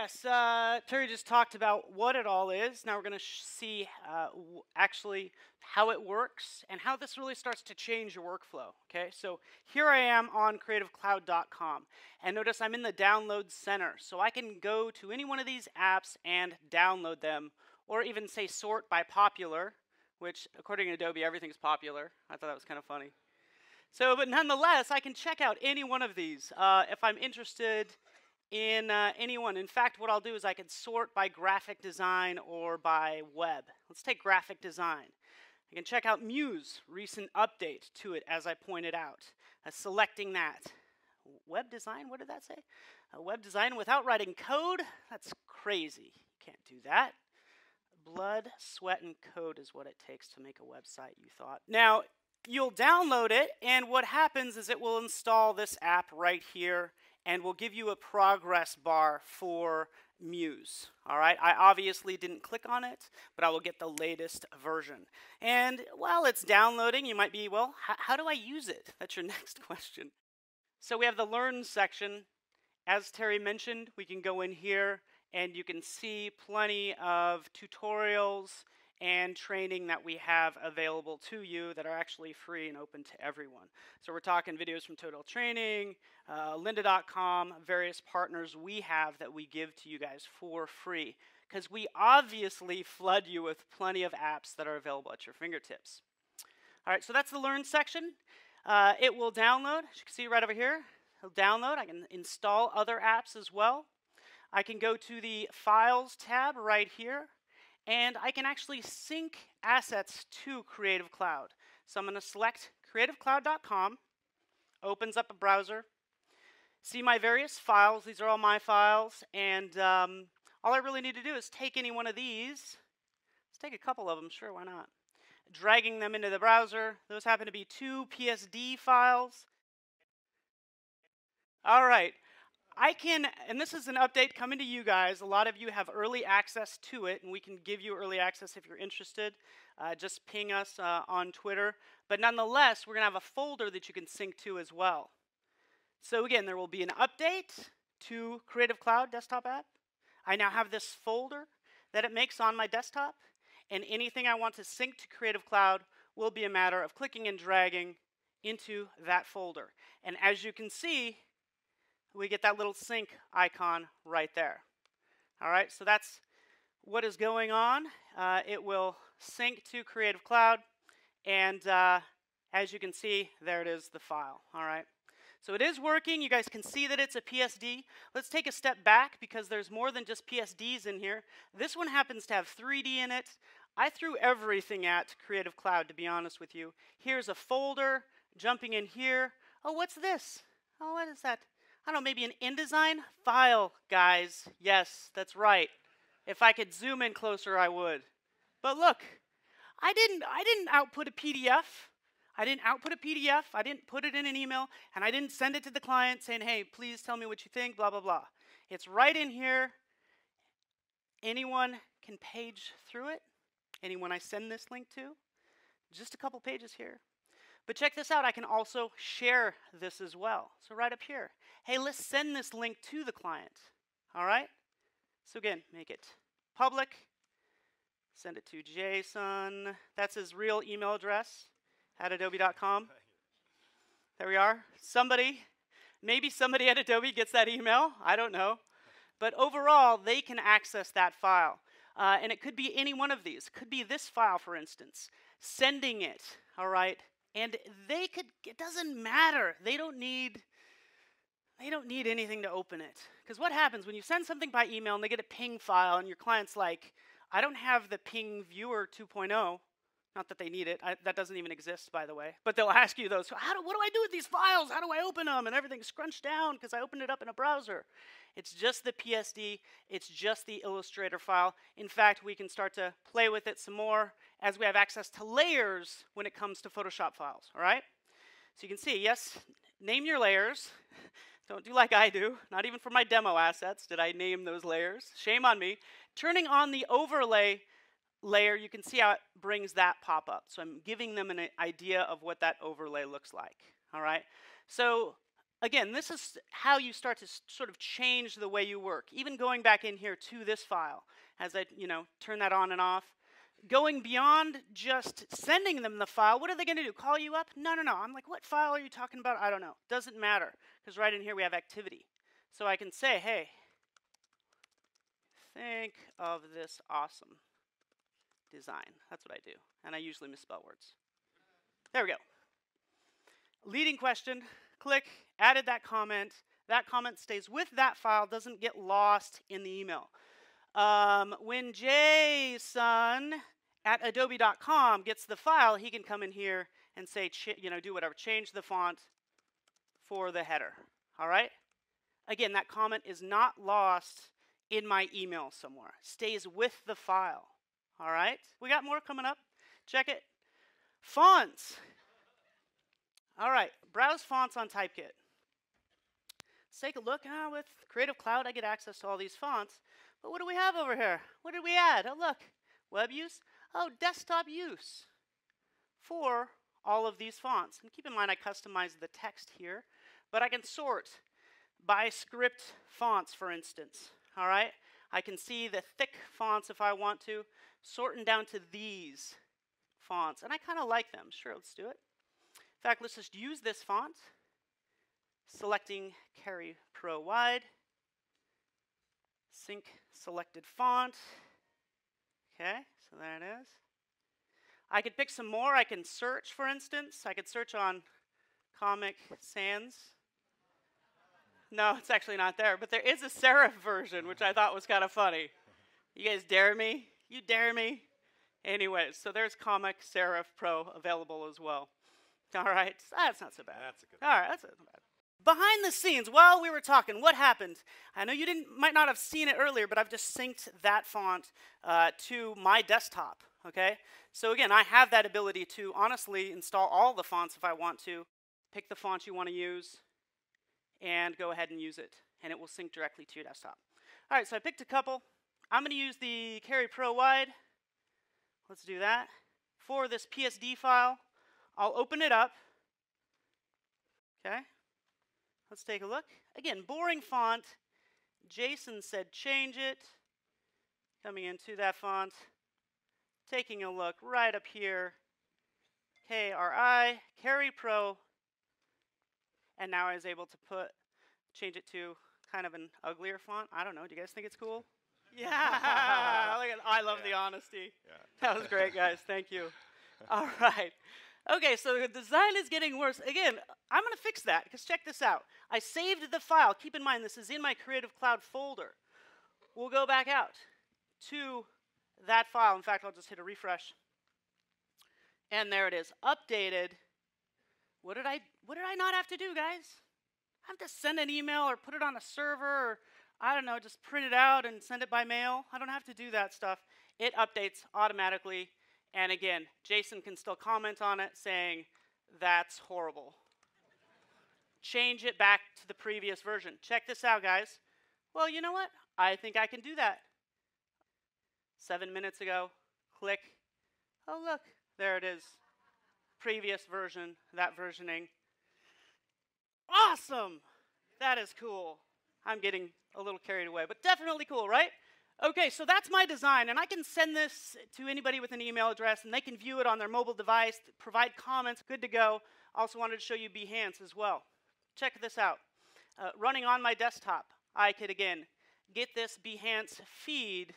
yes, uh, Terry just talked about what it all is. Now we're going to see uh, actually how it works and how this really starts to change your workflow. Okay, so here I am on creativecloud.com, and notice I'm in the download center, so I can go to any one of these apps and download them, or even say sort by popular, which according to Adobe, everything's popular. I thought that was kind of funny. So, but nonetheless, I can check out any one of these uh, if I'm interested in uh, anyone. In fact, what I'll do is I can sort by graphic design or by web. Let's take graphic design. I can check out Muse, recent update to it as I pointed out. Uh, selecting that. Web design, what did that say? Uh, web design without writing code? That's crazy. You can't do that. Blood, sweat, and code is what it takes to make a website, you thought. Now, you'll download it, and what happens is it will install this app right here and we'll give you a progress bar for Muse. All right, I obviously didn't click on it, but I will get the latest version. And while it's downloading, you might be, well, how do I use it? That's your next question. So we have the Learn section. As Terry mentioned, we can go in here and you can see plenty of tutorials and training that we have available to you that are actually free and open to everyone. So we're talking videos from Total Training, uh, lynda.com, various partners we have that we give to you guys for free because we obviously flood you with plenty of apps that are available at your fingertips. All right, so that's the Learn section. Uh, it will download, as you can see right over here, it'll download. I can install other apps as well. I can go to the Files tab right here and I can actually sync assets to Creative Cloud. So I'm going to select creativecloud.com, opens up a browser, see my various files. These are all my files, and um, all I really need to do is take any one of these. Let's take a couple of them, sure, why not? Dragging them into the browser. Those happen to be two PSD files. All right, I can, and this is an update coming to you guys. A lot of you have early access to it, and we can give you early access if you're interested. Uh, just ping us uh, on Twitter. But nonetheless, we're going to have a folder that you can sync to as well. So again, there will be an update to Creative Cloud desktop app. I now have this folder that it makes on my desktop, and anything I want to sync to Creative Cloud will be a matter of clicking and dragging into that folder. And as you can see, we get that little sync icon right there. All right, so that's what is going on. Uh, it will sync to Creative Cloud, and uh, as you can see, there it is, the file. All right. So it is working. You guys can see that it's a PSD. Let's take a step back because there's more than just PSDs in here. This one happens to have 3D in it. I threw everything at Creative Cloud, to be honest with you. Here's a folder, jumping in here. Oh, what's this? Oh, what is that? I don't know, maybe an InDesign file, guys. Yes, that's right. If I could zoom in closer, I would. But look, I didn't, I didn't output a PDF. I didn't output a PDF. I didn't put it in an email, and I didn't send it to the client saying, hey, please tell me what you think, blah, blah, blah. It's right in here. Anyone can page through it. Anyone I send this link to. Just a couple pages here. But check this out, I can also share this as well. So right up here, hey, let's send this link to the client. All right? So again, make it public, send it to Jason. That's his real email address at adobe.com. There we are. Somebody, maybe somebody at Adobe gets that email. I don't know. But overall, they can access that file. Uh, and it could be any one of these. It could be this file, for instance. Sending it, all right, and they could it doesn't matter. They don't need they don't need anything to open it. Because what happens when you send something by email and they get a ping file and your client's like i don't have the ping viewer 2.0 not that they need it. I, that doesn't even exist by the way. But they'll ask you those how do, what do i do with these files? How do i open them and everything's scrunched down because i opened it up in a browser it's just the psd it's just the illustrator file in fact we can start to play with it some more as we have access to layers when it comes to Photoshop files, all right? So you can see, yes, name your layers. Don't do like I do. Not even for my demo assets did I name those layers. Shame on me. Turning on the overlay layer, you can see how it brings that pop up. So I'm giving them an idea of what that overlay looks like, all right? So again, this is how you start to sort of change the way you work. Even going back in here to this file, as I, you know, turn that on and off. Going beyond just sending them the file, what are they going to do? Call you up? No, no, no. I'm like, what file are you talking about? I don't know. Doesn't matter, because right in here we have activity. So I can say, hey, think of this awesome design. That's what I do. And I usually misspell words. There we go. Leading question, click, added that comment. That comment stays with that file, doesn't get lost in the email. Um, when Jason at adobe.com gets the file, he can come in here and say, you know, do whatever, change the font for the header. All right? Again, that comment is not lost in my email somewhere. Stays with the file. All right? We got more coming up. Check it. Fonts. All right, browse fonts on Typekit. Let's take a look. Ah, with Creative Cloud, I get access to all these fonts. But what do we have over here? What did we add? Oh, look. Web use. Oh, desktop use for all of these fonts. And keep in mind, I customized the text here. But I can sort by script fonts, for instance. All right? I can see the thick fonts if I want to, sorting down to these fonts. And I kind of like them. Sure, let's do it. In fact, let's just use this font, selecting Carry Pro Wide, sync selected font. Okay, so there it is. I could pick some more. I can search, for instance. I could search on Comic Sans. No, it's actually not there, but there is a serif version, which I thought was kind of funny. You guys dare me? You dare me? Anyways, so there's Comic Serif Pro available as well. All right, that's not so bad. That's a good. All right, that's not bad. Behind the scenes, while we were talking, what happened? I know you didn't, might not have seen it earlier, but I've just synced that font uh, to my desktop. Okay, so again, I have that ability to honestly install all the fonts if I want to. Pick the font you want to use, and go ahead and use it, and it will sync directly to your desktop. All right, so I picked a couple. I'm going to use the Carry Pro Wide. Let's do that. For this PSD file, I'll open it up. Okay. Let's take a look. Again, boring font. Jason said change it. Coming into that font. Taking a look right up here. KRI, Carry Pro. And now I was able to put, change it to kind of an uglier font. I don't know. Do you guys think it's cool? Yeah. I love yeah. the honesty. Yeah. That was great, guys. Thank you. All right. Okay, so the design is getting worse. Again, I'm going to fix that because check this out. I saved the file. Keep in mind, this is in my Creative Cloud folder. We'll go back out to that file. In fact, I'll just hit a refresh. And there it is, updated. What did I, what did I not have to do, guys? I have to send an email or put it on a server or, I don't know, just print it out and send it by mail. I don't have to do that stuff. It updates automatically and again, Jason can still comment on it saying, that's horrible. Change it back to the previous version. Check this out, guys. Well, you know what? I think I can do that. Seven minutes ago, click. Oh, look, there it is. Previous version, that versioning. Awesome! That is cool. I'm getting a little carried away, but definitely cool, right? Okay, so that's my design, and I can send this to anybody with an email address, and they can view it on their mobile device, provide comments, good to go. Also wanted to show you Behance as well. Check this out. Uh, running on my desktop, I could, again, get this Behance feed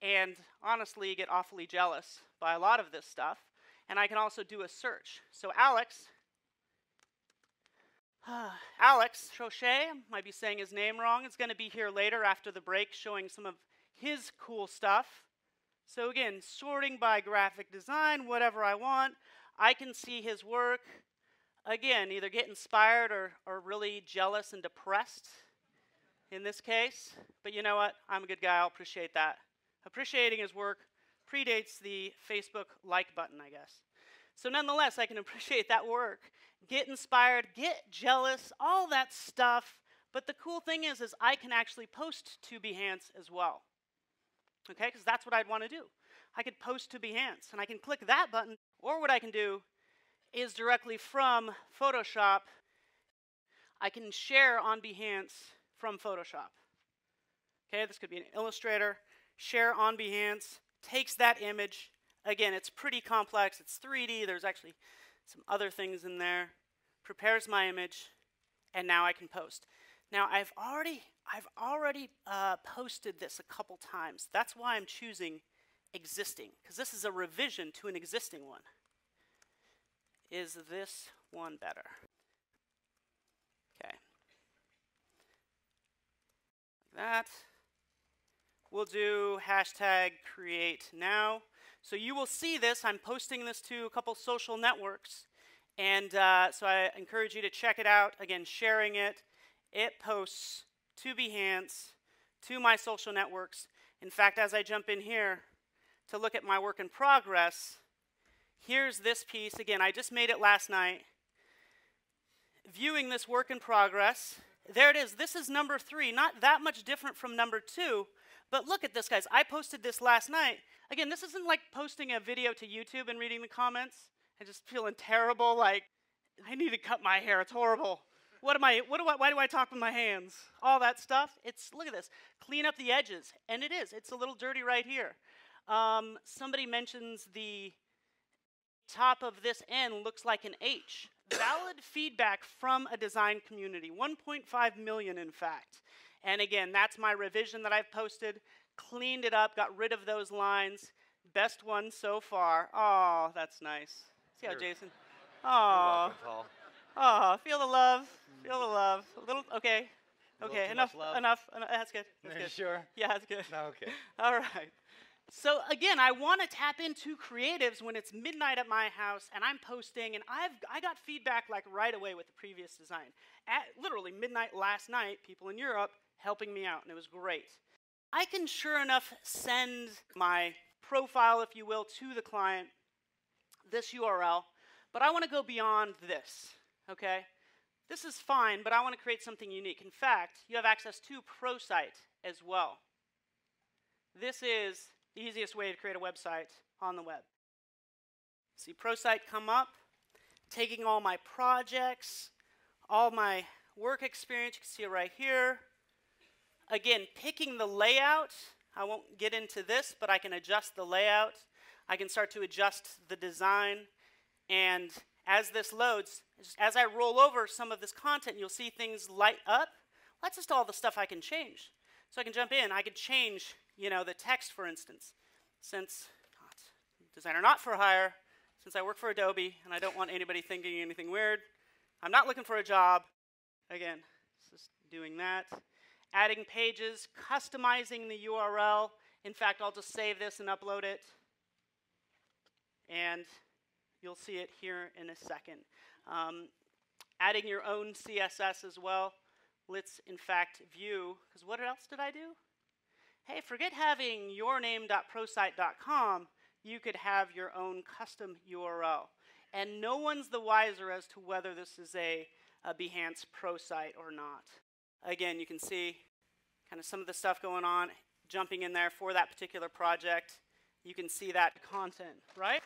and honestly get awfully jealous by a lot of this stuff. And I can also do a search. So Alex, Alex Trochut, might be saying his name wrong, is going to be here later after the break showing some of his cool stuff. So again, sorting by graphic design, whatever I want. I can see his work. Again, either get inspired or, or really jealous and depressed in this case. But you know what? I'm a good guy. I'll appreciate that. Appreciating his work predates the Facebook like button, I guess. So nonetheless, I can appreciate that work get inspired, get jealous, all that stuff. But the cool thing is, is I can actually post to Behance as well. Okay, because that's what I'd want to do. I could post to Behance, and I can click that button, or what I can do is directly from Photoshop, I can share on Behance from Photoshop. Okay, this could be an Illustrator, share on Behance, takes that image. Again, it's pretty complex. It's 3D. There's actually some other things in there. Prepares my image, and now I can post. Now, I've already, I've already uh, posted this a couple times. That's why I'm choosing existing, because this is a revision to an existing one. Is this one better? Okay. Like that. We'll do hashtag create now. So you will see this. I'm posting this to a couple social networks. And uh, so I encourage you to check it out. Again, sharing it. It posts to Behance, to my social networks. In fact, as I jump in here to look at my work in progress, here's this piece. Again, I just made it last night. Viewing this work in progress. There it is. This is number three. Not that much different from number two. But look at this, guys. I posted this last night. Again, this isn't like posting a video to YouTube and reading the comments and just feeling terrible, like, I need to cut my hair. It's horrible. What am I, what do I, why do I talk with my hands? All that stuff. It's, look at this. Clean up the edges. And it is. It's a little dirty right here. Um, somebody mentions the top of this N looks like an H. Valid feedback from a design community. 1.5 million, in fact. And again, that's my revision that I've posted. Cleaned it up, got rid of those lines. Best one so far. Oh, that's nice. See how You're Jason? Oh. Oh, feel the love. Feel the love. A little, okay. Okay, enough, enough, enough. That's good. That's good. Sure. Yeah, that's good. Okay. All right. So again, I want to tap into creatives when it's midnight at my house and I'm posting, and I've I got feedback like right away with the previous design. At literally midnight last night, people in Europe helping me out, and it was great. I can sure enough send my profile, if you will, to the client, this URL, but I want to go beyond this, okay? This is fine, but I want to create something unique. In fact, you have access to ProSite as well. This is the easiest way to create a website on the web. See ProSite come up, taking all my projects, all my work experience, you can see it right here, Again, picking the layout, I won't get into this, but I can adjust the layout. I can start to adjust the design. And as this loads, as I roll over some of this content, you'll see things light up. That's just all the stuff I can change. So I can jump in. I could change, you know, the text, for instance. Since designer not for hire, since I work for Adobe and I don't want anybody thinking anything weird, I'm not looking for a job. Again, just doing that adding pages, customizing the URL. In fact, I'll just save this and upload it. And you'll see it here in a second. Um, adding your own CSS as well. Let's, in fact, view, because what else did I do? Hey, forget having yourname.prosite.com. You could have your own custom URL. And no one's the wiser as to whether this is a, a Behance ProSite or not. Again, you can see kind of some of the stuff going on, jumping in there for that particular project. You can see that content, right?